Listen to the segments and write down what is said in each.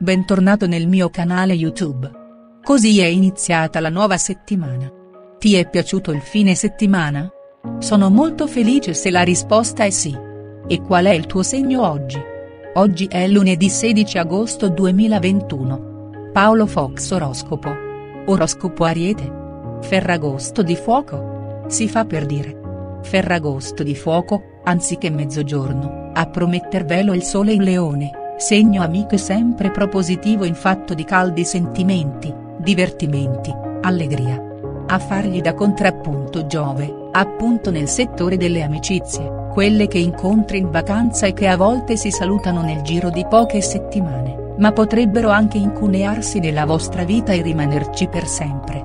Bentornato nel mio canale YouTube. Così è iniziata la nuova settimana. Ti è piaciuto il fine settimana? Sono molto felice se la risposta è sì. E qual è il tuo segno oggi? Oggi è lunedì 16 agosto 2021. Paolo Fox Oroscopo. Oroscopo Ariete. Ferragosto di fuoco. Si fa per dire. Ferragosto di fuoco, anziché mezzogiorno, a promettervelo il sole in leone, segno amico e sempre propositivo in fatto di caldi sentimenti, divertimenti, allegria. A fargli da contrappunto Giove, appunto nel settore delle amicizie, quelle che incontri in vacanza e che a volte si salutano nel giro di poche settimane, ma potrebbero anche incunearsi nella vostra vita e rimanerci per sempre.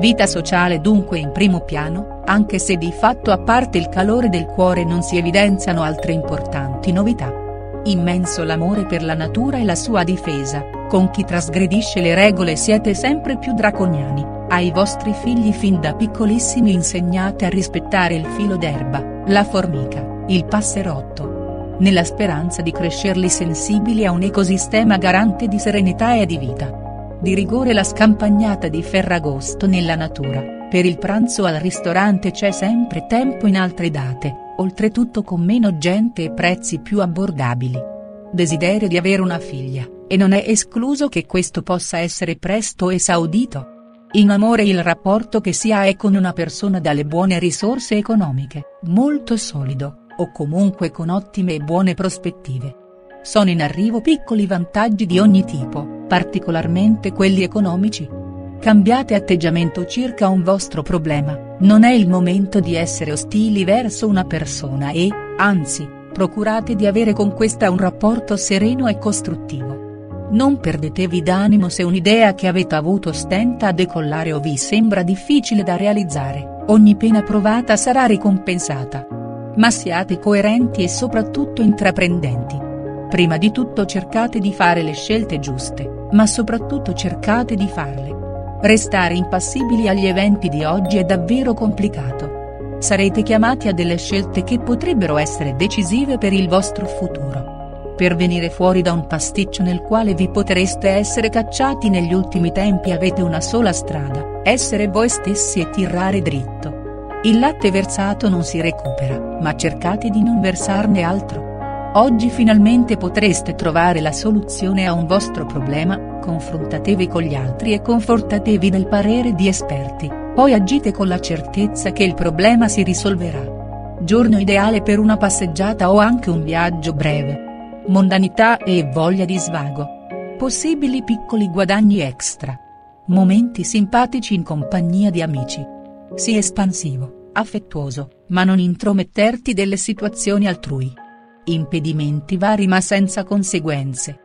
Vita sociale dunque in primo piano, anche se di fatto a parte il calore del cuore non si evidenziano altre importanti novità. Immenso l'amore per la natura e la sua difesa, con chi trasgredisce le regole siete sempre più draconiani, ai vostri figli fin da piccolissimi insegnate a rispettare il filo d'erba, la formica, il passerotto. Nella speranza di crescerli sensibili a un ecosistema garante di serenità e di vita. Di rigore la scampagnata di Ferragosto nella natura, per il pranzo al ristorante c'è sempre tempo in altre date, oltretutto con meno gente e prezzi più abbordabili. Desiderio di avere una figlia, e non è escluso che questo possa essere presto esaudito. In amore il rapporto che si ha è con una persona dalle buone risorse economiche, molto solido, o comunque con ottime e buone prospettive. Sono in arrivo piccoli vantaggi di ogni tipo particolarmente quelli economici. Cambiate atteggiamento circa un vostro problema, non è il momento di essere ostili verso una persona e, anzi, procurate di avere con questa un rapporto sereno e costruttivo. Non perdetevi d'animo se un'idea che avete avuto stenta a decollare o vi sembra difficile da realizzare, ogni pena provata sarà ricompensata. Ma siate coerenti e soprattutto intraprendenti. Prima di tutto cercate di fare le scelte giuste ma soprattutto cercate di farle. Restare impassibili agli eventi di oggi è davvero complicato. Sarete chiamati a delle scelte che potrebbero essere decisive per il vostro futuro. Per venire fuori da un pasticcio nel quale vi potreste essere cacciati negli ultimi tempi avete una sola strada, essere voi stessi e tirare dritto. Il latte versato non si recupera, ma cercate di non versarne altro. Oggi finalmente potreste trovare la soluzione a un vostro problema, confrontatevi con gli altri e confortatevi nel parere di esperti, poi agite con la certezza che il problema si risolverà. Giorno ideale per una passeggiata o anche un viaggio breve. Mondanità e voglia di svago. Possibili piccoli guadagni extra. Momenti simpatici in compagnia di amici. Sii espansivo, affettuoso, ma non intrometterti delle situazioni altrui impedimenti vari ma senza conseguenze.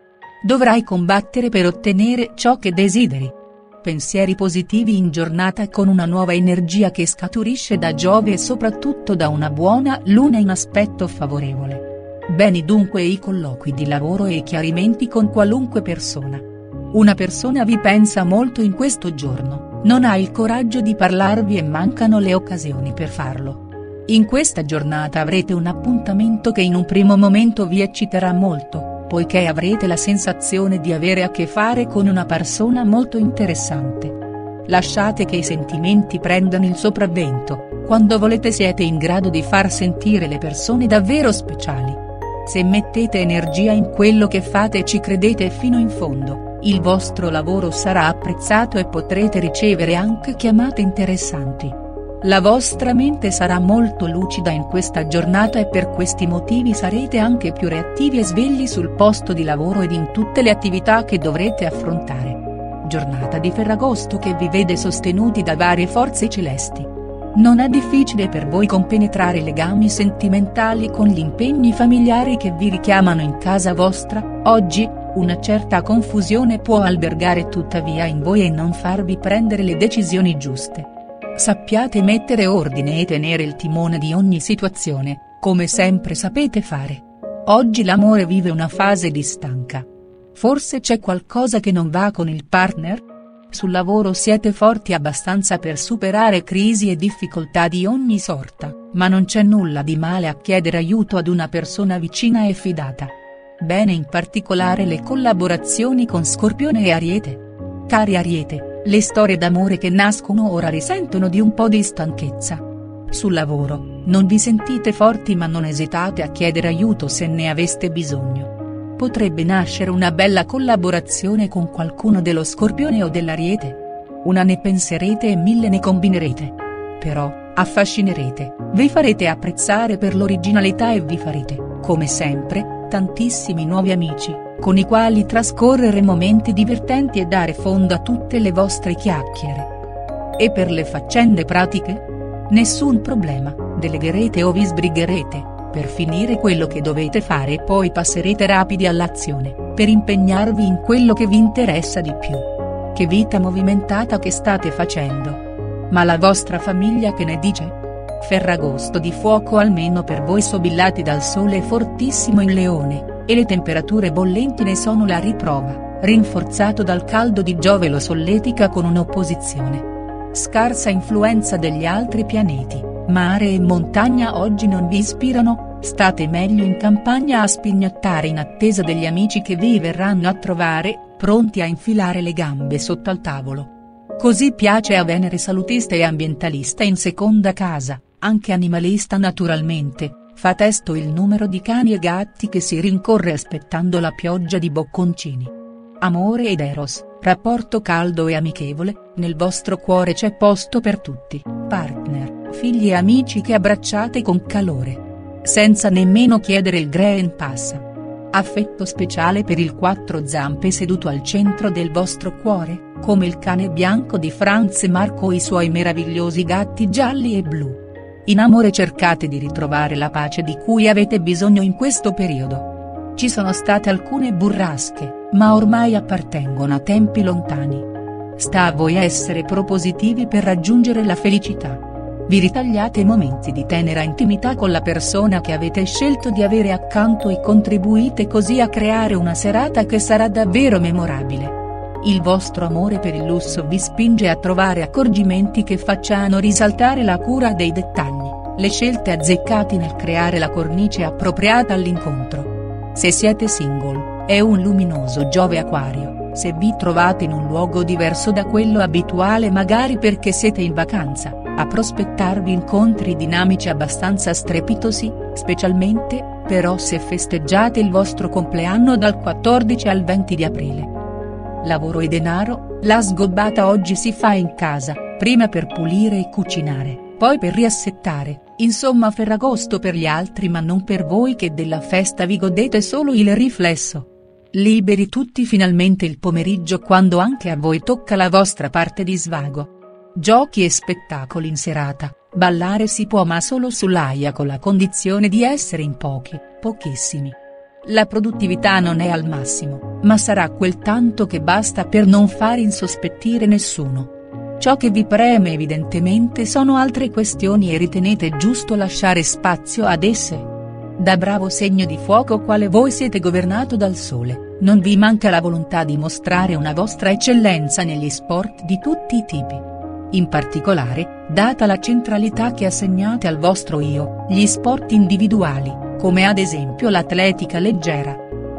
Dovrai combattere per ottenere ciò che desideri. Pensieri positivi in giornata con una nuova energia che scaturisce da Giove e soprattutto da una buona luna in aspetto favorevole. Beni dunque i colloqui di lavoro e chiarimenti con qualunque persona. Una persona vi pensa molto in questo giorno, non ha il coraggio di parlarvi e mancano le occasioni per farlo. In questa giornata avrete un appuntamento che in un primo momento vi ecciterà molto, poiché avrete la sensazione di avere a che fare con una persona molto interessante. Lasciate che i sentimenti prendano il sopravvento, quando volete siete in grado di far sentire le persone davvero speciali. Se mettete energia in quello che fate e ci credete fino in fondo, il vostro lavoro sarà apprezzato e potrete ricevere anche chiamate interessanti. La vostra mente sarà molto lucida in questa giornata e per questi motivi sarete anche più reattivi e svegli sul posto di lavoro ed in tutte le attività che dovrete affrontare. Giornata di Ferragosto che vi vede sostenuti da varie forze celesti. Non è difficile per voi compenetrare i legami sentimentali con gli impegni familiari che vi richiamano in casa vostra, oggi, una certa confusione può albergare tuttavia in voi e non farvi prendere le decisioni giuste. Sappiate mettere ordine e tenere il timone di ogni situazione, come sempre sapete fare. Oggi l'amore vive una fase di stanca. Forse c'è qualcosa che non va con il partner? Sul lavoro siete forti abbastanza per superare crisi e difficoltà di ogni sorta, Ma non c'è nulla di male a chiedere aiuto ad una persona vicina e fidata. Bene in particolare le collaborazioni con Scorpione e Ariete. Cari Ariete, le storie d'amore che nascono ora risentono di un po' di stanchezza. Sul lavoro, non vi sentite forti ma non esitate a chiedere aiuto se ne aveste bisogno. Potrebbe nascere una bella collaborazione con qualcuno dello Scorpione o dell'Ariete. Una ne penserete e mille ne combinerete. Però, affascinerete, vi farete apprezzare per l'originalità e vi farete, come sempre, tantissimi nuovi amici, con i quali trascorrere momenti divertenti e dare fondo a tutte le vostre chiacchiere. E per le faccende pratiche? Nessun problema, delegherete o vi sbrigherete, per finire quello che dovete fare e poi passerete rapidi all'azione, per impegnarvi in quello che vi interessa di più. Che vita movimentata che state facendo! Ma la vostra famiglia che ne dice? Ferragosto di fuoco almeno per voi sobillati dal sole fortissimo in leone, e le temperature bollenti ne sono la riprova, rinforzato dal caldo di Giove lo solletica con un'opposizione. Scarsa influenza degli altri pianeti, mare e montagna oggi non vi ispirano, state meglio in campagna a spignottare in attesa degli amici che vi verranno a trovare, pronti a infilare le gambe sotto al tavolo. Così piace a Venere salutista e ambientalista in seconda casa, anche animalista naturalmente, fa testo il numero di cani e gatti che si rincorre aspettando la pioggia di bocconcini. Amore ed eros, rapporto caldo e amichevole, nel vostro cuore c'è posto per tutti, partner, figli e amici che abbracciate con calore. Senza nemmeno chiedere il Green Pass. Affetto speciale per il quattro zampe seduto al centro del vostro cuore? come il cane bianco di Franz e Marco o i suoi meravigliosi gatti gialli e blu. In amore cercate di ritrovare la pace di cui avete bisogno in questo periodo. Ci sono state alcune burrasche, ma ormai appartengono a tempi lontani. Sta a voi essere propositivi per raggiungere la felicità. Vi ritagliate momenti di tenera intimità con la persona che avete scelto di avere accanto e contribuite così a creare una serata che sarà davvero memorabile. Il vostro amore per il lusso vi spinge a trovare accorgimenti che facciano risaltare la cura dei dettagli, le scelte azzeccate nel creare la cornice appropriata all'incontro. Se siete single, è un luminoso Giove Aquario, se vi trovate in un luogo diverso da quello abituale magari perché siete in vacanza, a prospettarvi incontri dinamici abbastanza strepitosi, specialmente, però se festeggiate il vostro compleanno dal 14 al 20 di aprile lavoro e denaro, la sgobbata oggi si fa in casa, prima per pulire e cucinare, poi per riassettare, insomma Ferragosto per gli altri ma non per voi che della festa vi godete solo il riflesso. Liberi tutti finalmente il pomeriggio quando anche a voi tocca la vostra parte di svago. Giochi e spettacoli in serata, ballare si può ma solo sull'aia con la condizione di essere in pochi, pochissimi. La produttività non è al massimo, ma sarà quel tanto che basta per non far insospettire nessuno. Ciò che vi preme evidentemente sono altre questioni e ritenete giusto lasciare spazio ad esse. Da bravo segno di fuoco quale voi siete governato dal sole, non vi manca la volontà di mostrare una vostra eccellenza negli sport di tutti i tipi. In particolare, data la centralità che assegnate al vostro io, gli sport individuali, come ad esempio l'atletica leggera.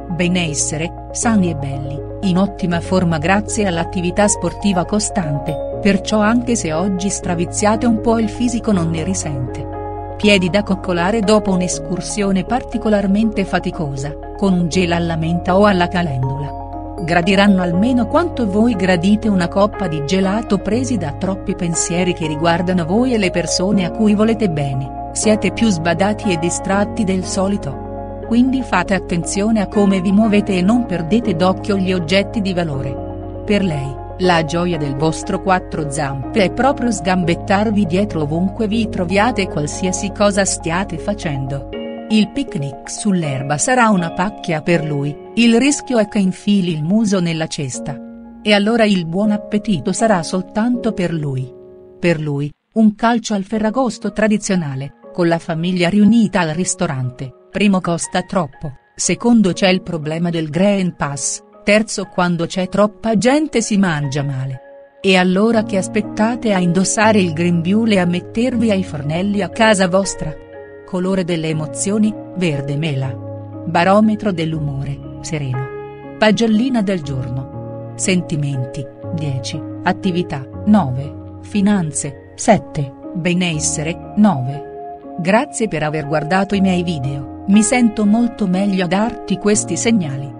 Benessere, sani e belli, in ottima forma grazie all'attività sportiva costante, perciò anche se oggi straviziate un po' il fisico non ne risente. Piedi da coccolare dopo un'escursione particolarmente faticosa, con un gel alla menta o alla calendula. Gradiranno almeno quanto voi gradite una coppa di gelato presi da troppi pensieri che riguardano voi e le persone a cui volete bene siete più sbadati e distratti del solito. Quindi fate attenzione a come vi muovete e non perdete d'occhio gli oggetti di valore. Per lei, la gioia del vostro quattro zampe è proprio sgambettarvi dietro ovunque vi troviate qualsiasi cosa stiate facendo. Il picnic sull'erba sarà una pacchia per lui, il rischio è che infili il muso nella cesta. E allora il buon appetito sarà soltanto per lui. Per lui, un calcio al ferragosto tradizionale, con la famiglia riunita al ristorante, primo costa troppo, secondo c'è il problema del Green Pass, terzo quando c'è troppa gente si mangia male. E allora che aspettate a indossare il grembiule e a mettervi ai fornelli a casa vostra? Colore delle emozioni, verde mela. Barometro dell'umore, sereno. Pagellina del giorno. Sentimenti, 10, attività, 9, finanze, 7, benessere, 9. Grazie per aver guardato i miei video, mi sento molto meglio a darti questi segnali.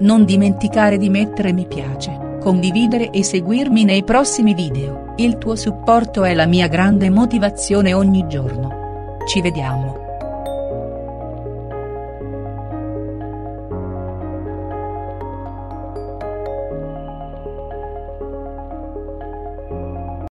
Non dimenticare di mettere mi piace condividere e seguirmi nei prossimi video, il tuo supporto è la mia grande motivazione ogni giorno. Ci vediamo.